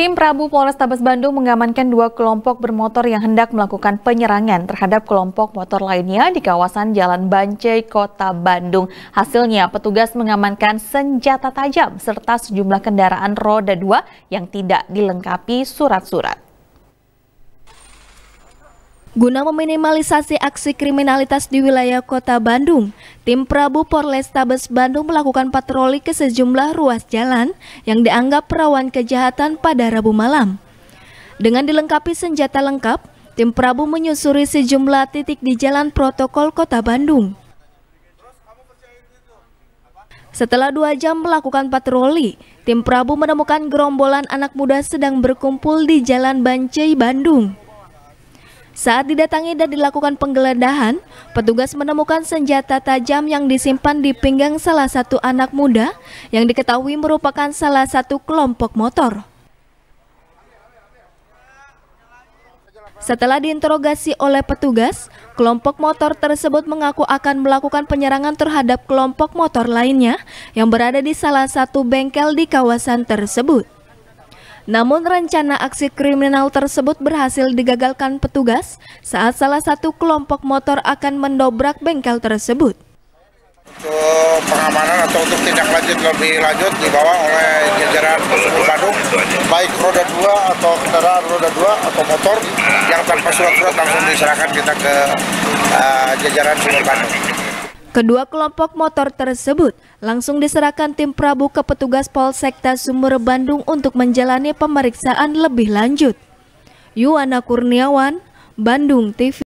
Tim Prabu Polrestabes Bandung mengamankan dua kelompok bermotor yang hendak melakukan penyerangan terhadap kelompok motor lainnya di kawasan Jalan Bancai, Kota Bandung. Hasilnya, petugas mengamankan senjata tajam serta sejumlah kendaraan roda dua yang tidak dilengkapi surat-surat. Guna meminimalisasi aksi kriminalitas di wilayah kota Bandung, tim Prabu Polrestabes Bandung melakukan patroli ke sejumlah ruas jalan yang dianggap rawan kejahatan pada Rabu malam. Dengan dilengkapi senjata lengkap, tim Prabu menyusuri sejumlah titik di jalan protokol kota Bandung. Setelah dua jam melakukan patroli, tim Prabu menemukan gerombolan anak muda sedang berkumpul di Jalan Bancai, Bandung. Saat didatangi dan dilakukan penggeledahan, petugas menemukan senjata tajam yang disimpan di pinggang salah satu anak muda yang diketahui merupakan salah satu kelompok motor. Setelah diinterogasi oleh petugas, kelompok motor tersebut mengaku akan melakukan penyerangan terhadap kelompok motor lainnya yang berada di salah satu bengkel di kawasan tersebut. Namun rencana aksi kriminal tersebut berhasil digagalkan petugas saat salah satu kelompok motor akan mendobrak bengkel tersebut. Untuk pengamanan atau untuk tindak lanjut lebih lanjut dibawa oleh jajaran Polsek Bandung, baik roda dua atau kendaraan roda dua atau motor yang tanpa surat-surat langsung diserahkan kita ke uh, jajaran Sumber Bandung. Kedua kelompok motor tersebut langsung diserahkan tim Prabu ke petugas Polsekta Sumber Bandung untuk menjalani pemeriksaan lebih lanjut. Yuwana Kurniawan, Bandung TV